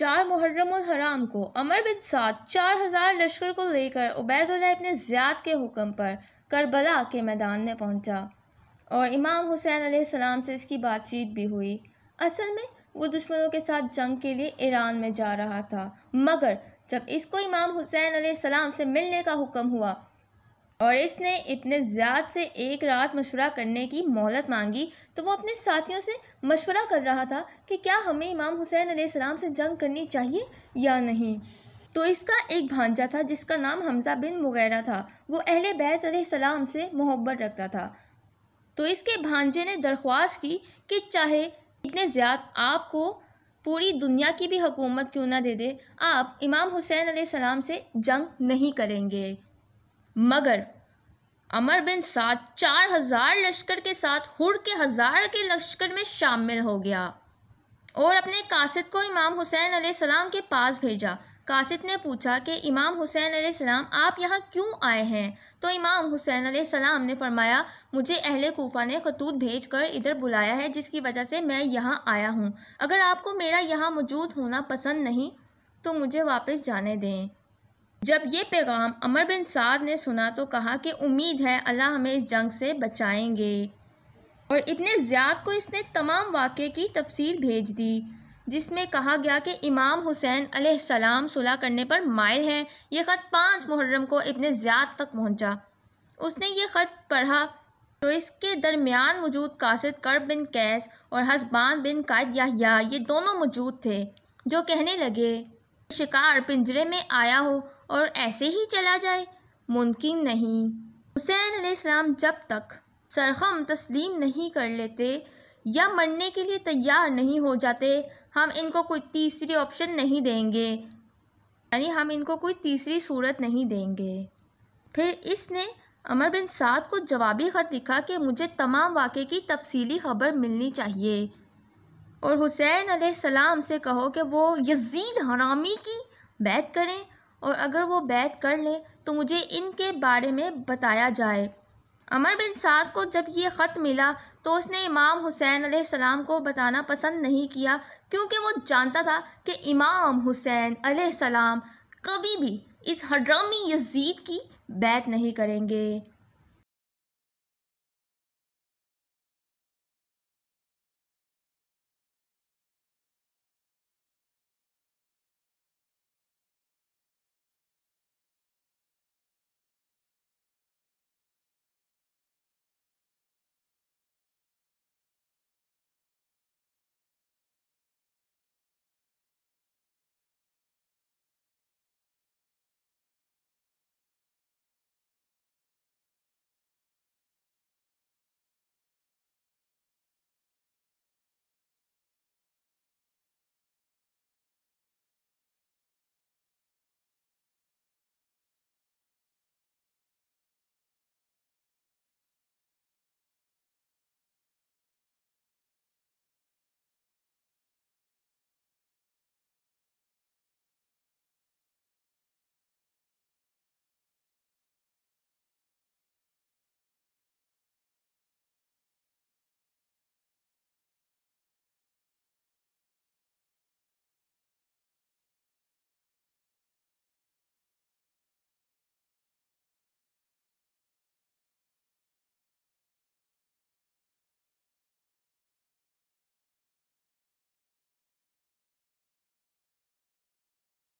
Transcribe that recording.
چار محرم الحرام کو عمر بن سعد چار ہزار لشکر کو لے کر عبید اللہ ابن زیاد کے حکم پر کربلا کے میدان میں پہنچا اور امام حسین علیہ السلام سے اس کی بات چیت بھی ہوئی۔ اصل میں وہ دشمنوں کے ساتھ جنگ کے لیے ایران میں جا رہا تھا، مگر جب اس کو امام حسین علیہ السلام سے ملنے کا حکم ہوا اور اس نے اتنے زیاد سے ایک رات مشورہ کرنے کی مہلت مانگی تو وہ اپنے ساتھیوں سے مشورہ کر رہا تھا کہ کیا ہمیں امام حسین علیہ السلام سے جنگ کرنی چاہیے یا نہیں۔ تو اس کا ایک بھانجا تھا جس کا نام حمزہ بن مغیرہ تھا۔ وہ اہل بیت علیہ السلام سے محبت رکھتا تھا۔ تو اس کے بھانجے نے درخواست کی کہ چاہے اتنے زیاد آپ کو پوری دنیا کی بھی حکومت کیوں نہ دے دے، آپ امام حسین علیہ السلام سے جنگ نہیں کریں گے۔ مگر عمر بن سعد چار ہزار لشکر کے ساتھ ہر کے ہزار کے لشکر میں شامل ہو گیا اور اپنے قاصد کو امام حسین علیہ السلام کے پاس بھیجا۔ قاصد نے پوچھا کہ امام حسین علیہ السلام، آپ یہاں کیوں آئے ہیں؟ تو امام حسین علیہ السلام نے فرمایا، مجھے اہل کوفہ نے خطوط بھیج کر ادھر بلایا ہے، جس کی وجہ سے میں یہاں آیا ہوں۔ اگر آپ کو میرا یہاں موجود ہونا پسند نہیں، تو مجھے واپس جانے دیں۔ جب یہ پیغام عمر بن سعد نے سنا تو کہا کہ امید ہے اللہ ہمیں اس جنگ سے بچائیں گے۔ اور ابن زیاد کو اس نے تمام واقعے کی تفصیل بھیج دی، جس میں کہا گیا کہ امام حسین علیہ السلام صلح کرنے پر مائل ہیں۔ یہ خط پانچ محرم کو ابن زیاد تک پہنچا۔ اس نے یہ خط پڑھا تو اس کے درمیان موجود قاصد کرب بن کیس اور حسبان بن قائد یا یہ دونوں موجود تھے، جو کہنے لگے، شکار پنجرے میں آیا ہو اور ایسے ہی چلا جائے۔ ممکن نہیں۔ حسین علیہ السلام جب تک سرخم تسلیم نہیں کر لیتے یا مرنے کے لیے تیار نہیں ہو جاتے، ہم ان کو کوئی تیسری آپشن نہیں دیں گے۔ یعنی ہم ان کو کوئی تیسری صورت نہیں دیں گے۔ پھر اس نے عمر بن سعد کو جوابی خط لکھا کہ مجھے تمام واقعے کی تفصیلی خبر ملنی چاہیے۔ اور حسین علیہ السلام سے کہو کہ وہ یزید حرامی کی بیت کریں اور اگر وہ بیت کر لیں تو مجھے ان کے بارے میں بتایا جائے۔ عمر بن سعد کو جب یہ خط ملا تو اس نے امام حسین علیہ السلام کو بتانا پسند نہیں کیا، کیونکہ وہ جانتا تھا کہ امام حسین علیہ السلام کبھی بھی اس حرامی یزید کی بیت نہیں کریں گے۔